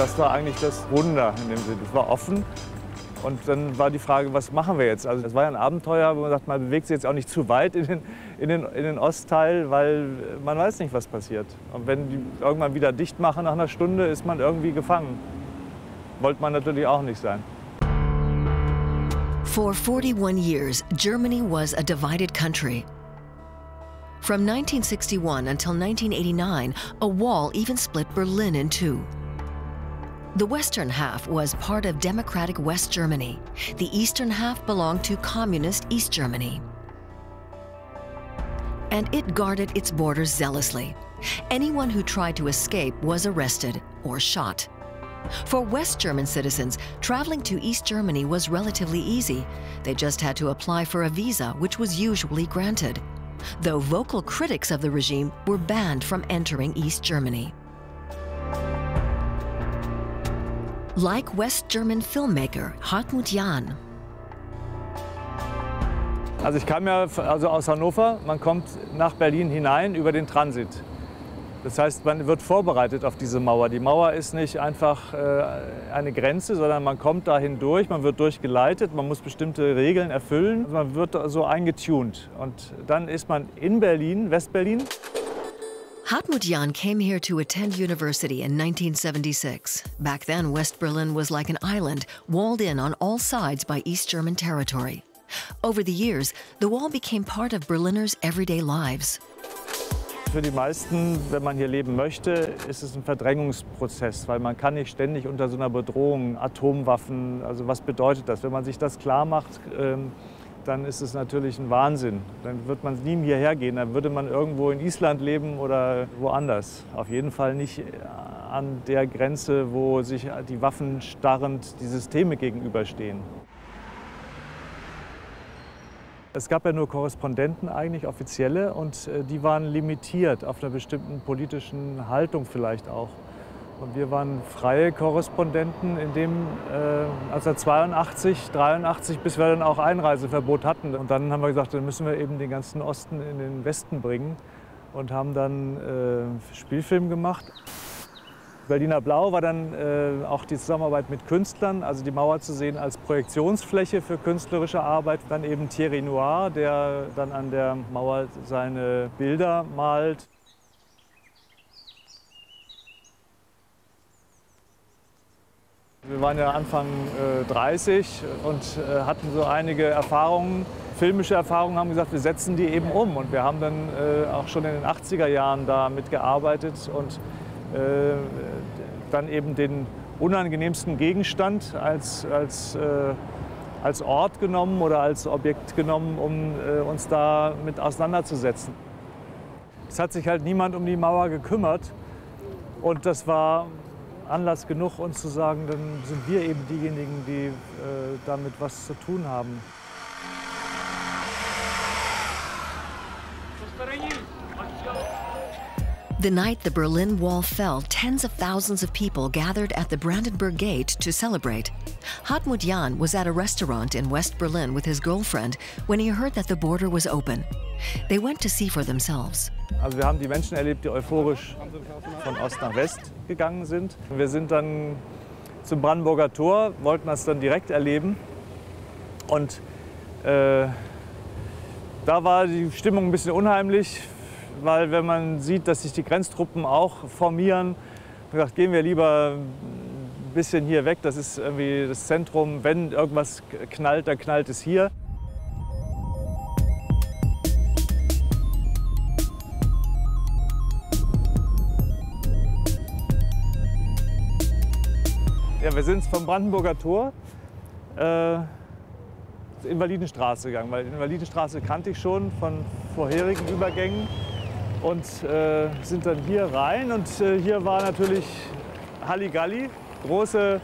das war eigentlich das Wunder in dem Sinne. Es war offen. Und dann war die Frage, was machen wir jetzt? Also das war ja ein Abenteuer, wo man sagt, man bewegt sich jetzt auch nicht zu weit in den, in den, in den Ostteil, weil man weiß nicht, was passiert. Und wenn die irgendwann wieder dicht machen nach einer Stunde, ist man irgendwie gefangen. Wollte man natürlich auch nicht sein. For 41 years, Germany was a divided country. From 1961 until 1989, a wall even split Berlin in two. The western half was part of democratic West Germany. The eastern half belonged to communist East Germany. And it guarded its borders zealously. Anyone who tried to escape was arrested or shot. For West German citizens, traveling to East Germany was relatively easy. They just had to apply for a visa, which was usually granted. Though vocal critics of the regime were banned from entering East Germany. Like West German filmmaker Hartmut Jahn. Also ich kam ja also aus Hannover, man kommt nach Berlin hinein über den Transit. Das heißt, man wird vorbereitet auf diese Mauer. Die Mauer ist nicht einfach äh, eine Grenze, sondern man kommt da hindurch, man wird durchgeleitet, man muss bestimmte Regeln erfüllen, man wird so eingetunt. Und dann ist man in Berlin, Westberlin. Hartmut Jahn came here to attend university in 1976. Back then, West Berlin was like an island, walled in on all sides by East German territory. Over the years, the wall became part of Berliners' everyday lives. Für die meisten, wenn man hier leben möchte, ist es ein Verdrängungsprozess, weil man kann nicht ständig unter so einer Bedrohung, Atomwaffen, also was bedeutet das? Wenn man sich das klar macht, ähm, dann ist es natürlich ein Wahnsinn. Dann wird man nie hierher gehen, dann würde man irgendwo in Island leben oder woanders. Auf jeden Fall nicht an der Grenze, wo sich die Waffen starrend die Systeme gegenüberstehen. Es gab ja nur Korrespondenten eigentlich, offizielle, und äh, die waren limitiert auf einer bestimmten politischen Haltung vielleicht auch. Und wir waren freie Korrespondenten, in dem äh, 1982, 83, bis wir dann auch Einreiseverbot hatten. Und dann haben wir gesagt, dann müssen wir eben den ganzen Osten in den Westen bringen und haben dann äh, Spielfilm gemacht. Berliner Blau war dann äh, auch die Zusammenarbeit mit Künstlern, also die Mauer zu sehen als Projektionsfläche für künstlerische Arbeit. Dann eben Thierry Noir, der dann an der Mauer seine Bilder malt. Wir waren ja Anfang äh, 30 und äh, hatten so einige Erfahrungen, filmische Erfahrungen, haben gesagt, wir setzen die eben um. Und wir haben dann äh, auch schon in den 80er Jahren da mitgearbeitet und äh, dann eben den unangenehmsten Gegenstand als, als, äh, als Ort genommen oder als Objekt genommen, um äh, uns da mit auseinanderzusetzen. Es hat sich halt niemand um die Mauer gekümmert und das war Anlass genug, uns zu sagen, dann sind wir eben diejenigen, die äh, damit was zu tun haben. The night the Berlin Wall fell, tens of thousands of people gathered at the Brandenburg Gate to celebrate. Hartmut Jahn was at a restaurant in West Berlin with his girlfriend when he heard that the border was open. They went to see for themselves. Also wir haben die Menschen erlebt, die euphorisch von Ost nach West gegangen sind. Wir sind dann zum Brandenburger Tor, wollten das dann direkt erleben. Und äh, da war die Stimmung ein bisschen unheimlich weil wenn man sieht, dass sich die Grenztruppen auch formieren, gesagt, gehen wir lieber ein bisschen hier weg. Das ist irgendwie das Zentrum. Wenn irgendwas knallt, dann knallt es hier. Ja, wir sind vom Brandenburger Tor äh, Invalidenstraße gegangen, weil Invalidenstraße kannte ich schon von vorherigen Übergängen und äh, sind dann hier rein. Und äh, hier war natürlich Halligalli, große,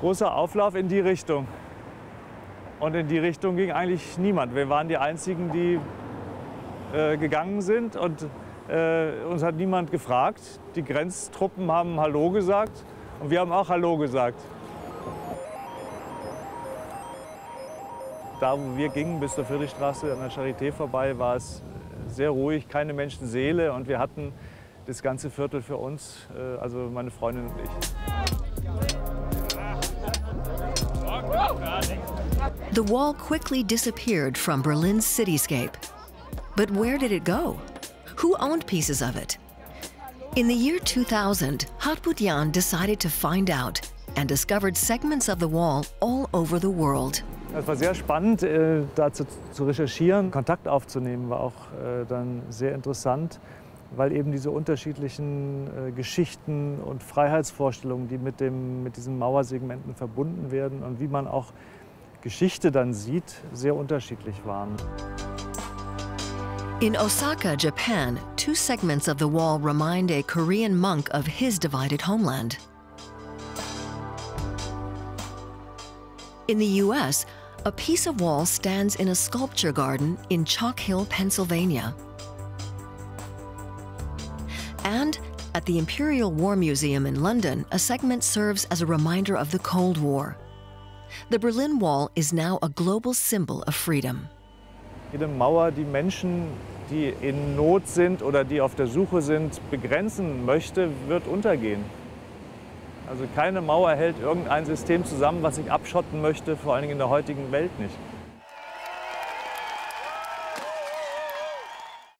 großer Auflauf in die Richtung. Und in die Richtung ging eigentlich niemand. Wir waren die Einzigen, die äh, gegangen sind und äh, uns hat niemand gefragt. Die Grenztruppen haben Hallo gesagt und wir haben auch Hallo gesagt. Da, wo wir gingen, bis zur Friedrichstraße an der Charité vorbei, war es sehr ruhig, keine Menschenseele. Und wir hatten das ganze Viertel für uns, äh, also meine Freundin und ich. The wall quickly disappeared from Berlin's cityscape. But where did it go? Who owned pieces of it? In the year 2000, Hartmut Jan decided to find out and discovered segments of the wall all over the world. Es war sehr spannend, äh, da zu, zu, recherchieren. Kontakt aufzunehmen war auch äh, dann sehr interessant, weil eben diese unterschiedlichen äh, Geschichten und Freiheitsvorstellungen, die mit, dem, mit diesen Mauersegmenten verbunden werden und wie man auch Geschichte dann sieht, sehr unterschiedlich waren. In Osaka, Japan, two segments of the wall remind a Korean monk of his divided homeland. In the US, a piece of wall stands in a sculpture garden in Chalk Hill, Pennsylvania. At the Imperial War Museum in London, a segment serves as a reminder of the Cold War. The Berlin Wall is now a global symbol of freedom. Jede Mauer, die Menschen, die in Not sind oder die auf der Suche sind, begrenzen möchte, wird untergehen. Also keine Mauer hält irgendein System zusammen, was sich abschotten möchte, vor allen Dingen in der heutigen Welt nicht.